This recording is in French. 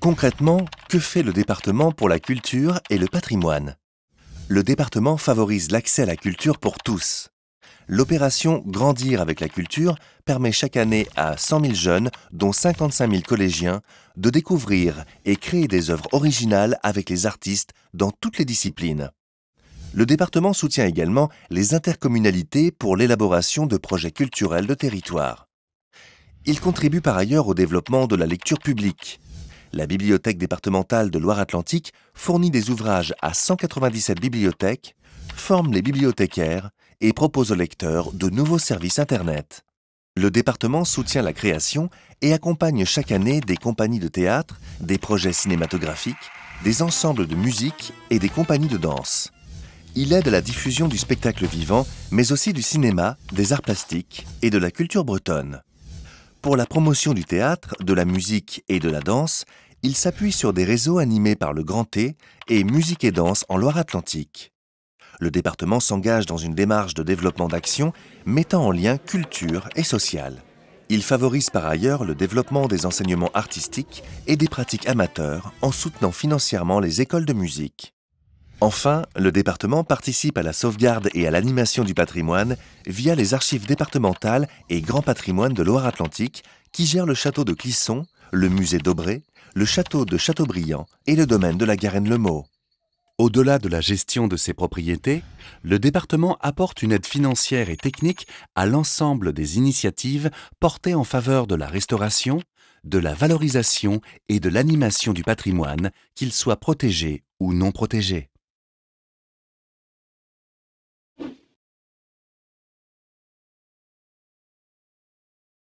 Concrètement, que fait le département pour la culture et le patrimoine? Le département favorise l'accès à la culture pour tous. L'opération Grandir avec la culture permet chaque année à 100 000 jeunes, dont 55 000 collégiens, de découvrir et créer des œuvres originales avec les artistes dans toutes les disciplines. Le département soutient également les intercommunalités pour l'élaboration de projets culturels de territoire. Il contribue par ailleurs au développement de la lecture publique. La bibliothèque départementale de Loire-Atlantique fournit des ouvrages à 197 bibliothèques, forme les bibliothécaires et propose aux lecteurs de nouveaux services Internet. Le département soutient la création et accompagne chaque année des compagnies de théâtre, des projets cinématographiques, des ensembles de musique et des compagnies de danse. Il aide à la diffusion du spectacle vivant, mais aussi du cinéma, des arts plastiques et de la culture bretonne. Pour la promotion du théâtre, de la musique et de la danse, il s'appuie sur des réseaux animés par le Grand T et Musique et Danse en Loire-Atlantique. Le département s'engage dans une démarche de développement d'action mettant en lien culture et social. Il favorise par ailleurs le développement des enseignements artistiques et des pratiques amateurs en soutenant financièrement les écoles de musique. Enfin, le département participe à la sauvegarde et à l'animation du patrimoine via les archives départementales et grands patrimoines de Loire-Atlantique qui gèrent le château de Clisson, le musée d'Aubray, le château de Châteaubriand et le domaine de la Garenne-le-Maux. Au-delà de la gestion de ses propriétés, le département apporte une aide financière et technique à l'ensemble des initiatives portées en faveur de la restauration, de la valorisation et de l'animation du patrimoine, qu'il soit protégé ou non protégé.